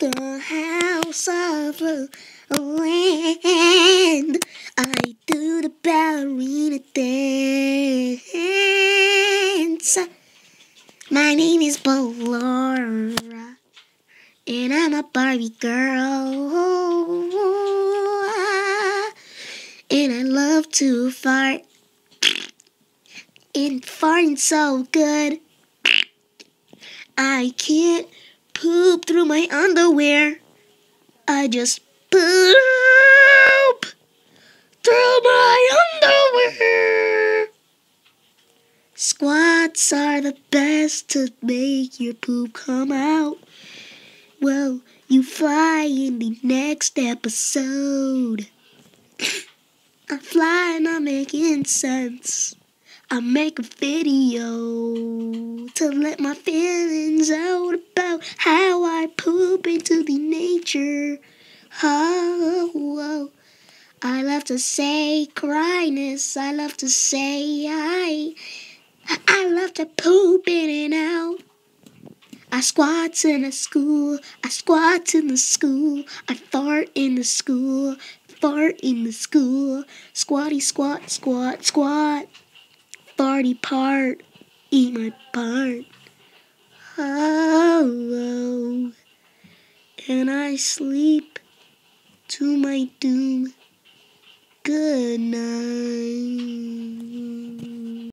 the house of land. I do the ballerina dance. My name is Ballora, and I'm a Barbie girl. And I love to fart, and farting so good. I can't poop through my underwear. I just poop through my underwear. Squats are the best to make your poop come out. Well, you fly in the next episode. I'm flying, I'm making sense. I make a video to let my feelings out how I poop into the nature. Oh, oh. I love to say cryness. I love to say I. I love to poop in and out. I squats in a school. I squat in the school. I fart in the school. Fart in the school. Squatty squat squat squat. Farty part. Eat my part. Oh, and I sleep to my doom. Good night.